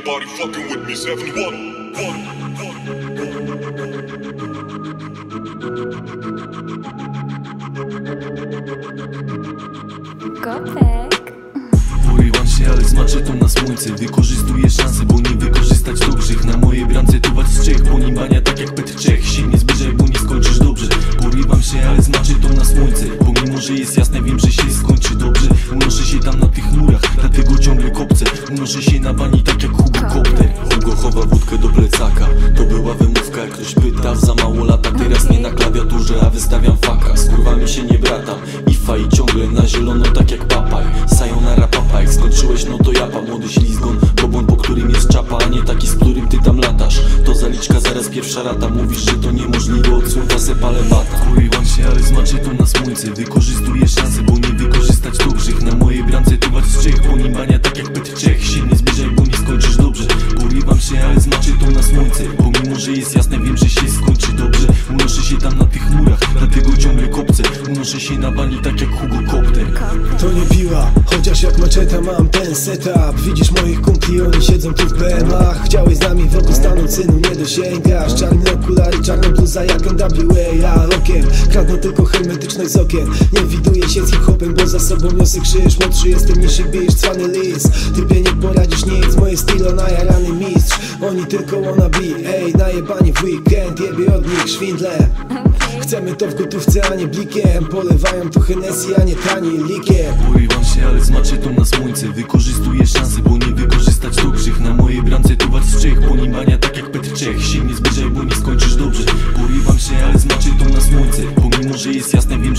Everybody fucking with me, 7 1 Kopek. Porywam się, ale z maczetą na słońce. Wykorzystuję szansę, bo nie wykorzystać to grzech Na mojej bramce tu z Czech Ponibania tak jak Petr Czech. Się nie zbliżaj, bo nie skończysz dobrze. Porywam się, ale z maczetą na słońce. Pomimo, że jest jasne, wiem, że się skończy dobrze. Unoszę się tam na tych murach, dlatego ciągle kopcę. Unoszę się na bani tak wystawiam faka Z kurwami się nie bratam. Ifa i ciągle na zielono tak jak papaj. Sayonara papa, jak skończyłeś no to japa Młody ślizgon, bobon po którym jest czapa A nie taki, z którym ty tam latasz. To zaliczka, zaraz pierwsza rata. Mówisz, że to niemożliwe, od słońca se palę bata. Kurywam się, ale z maczetą na słońce. Wykorzystuję szansę, bo nie wykorzystać to grzech. Na mojej bramce tu z Czech Ponibania tak jak Petr Czech Się nie zbliżaj, bo nie skończysz dobrze. Porywam się, ale z maczetą na słońce. Pomimo, że jest jasne, wiem, że się skończy dobrze. Unoszę się tam na tych Unoszę się na bani tak jak Hugo Kopter To nie piła, chociaż jak maczeta mam ten setup. Widzisz moich kumpli, oni siedzą tu w BMach Chciałeś z nami wokół stanu cynu, nie dosięgasz. Czarne okulary, czarną bluzę jak NWA Ja rokiem, kradnę tylko hermetyczność z okien. Nie widuję się z hip-hopem, bo za sobą niosę krzyż. Młodszy jestem niż bisz, cwany lis Typie nie poradzisz nic, moje stylo najarany mistrz. Oni tylko wanna be, ej, najebani w weekend. Jebie od nich szwindle. Chcemy to w gotówce, a nie blikiem. Polewają tu Hennessy, a nie tani likiem. Porywam się, ale z maczetą na słońce. Wykorzystuję szansę, bo nie wykorzystać to grzech Na mojej bramce tu z Czech. Ponibania tak jak Petr Czech. Się nie na słońce Pomimo, że